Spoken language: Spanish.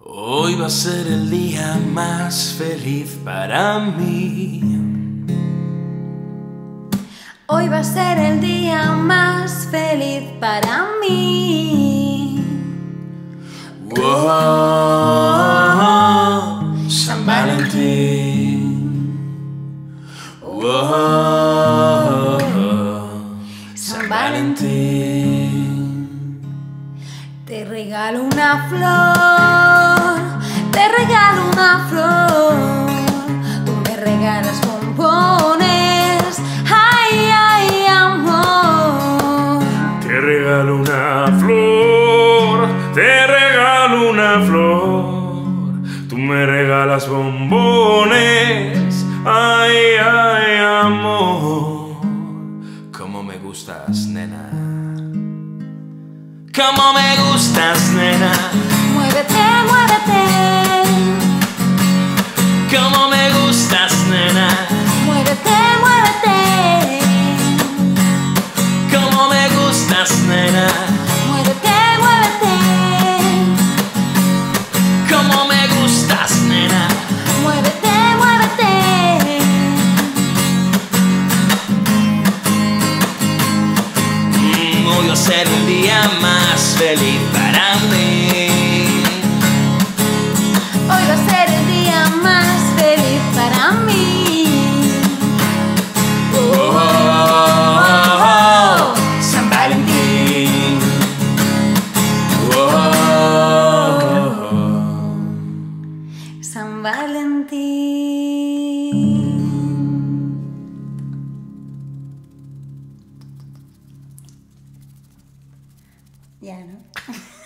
Hoy va a ser el día más feliz para mí. Hoy va a ser el día más feliz para mí. Wow, San Valentín. Wow, San Valentín. Te regalo una flor, flor, te regalo una flor. Tú me regalas bombones, ay, ay, amor. Cómo me gustas, nena. Cómo me gustas, nena. ser un día más feliz para mí. Hoy va a ser el día más feliz para mí. Oh, oh, oh, oh, oh. San Valentín. Oh, San Valentín. Yeah, I know.